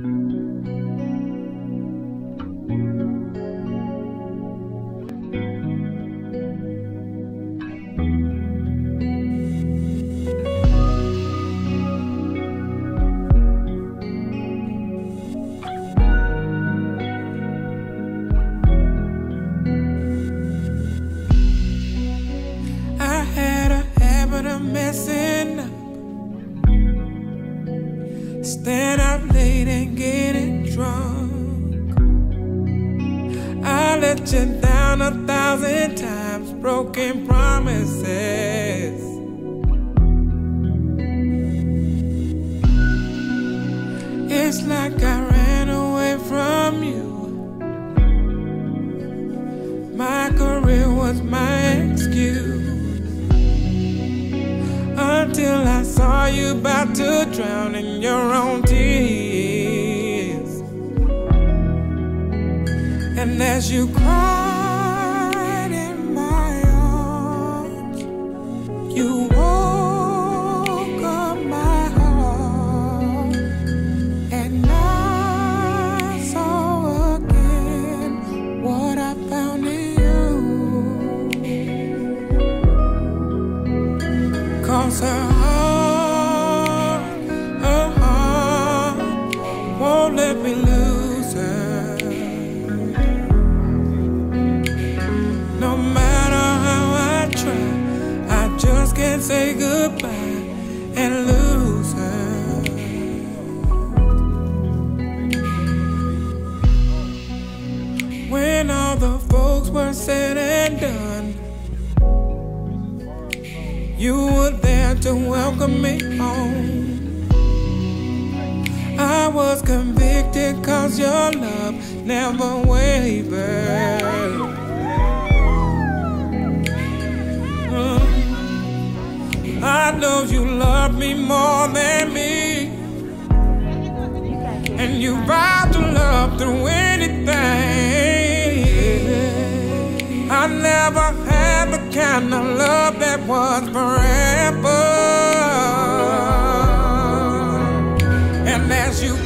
I and getting drunk. I let you down a thousand times, broken promises. It's like I ran away from you. My career was my excuse. Until I saw you about to drown in your own tears. And as you cried in my arms, you woke up my heart. And I saw again what I found in you. Cause her heart, her heart won't let me just can't say goodbye and lose her. When all the folks were said and done, you were there to welcome me home. I was convicted cause your love never wavered. I know you love me more than me. And you vowed to love through anything. I never had the kind of love that was forever. And as you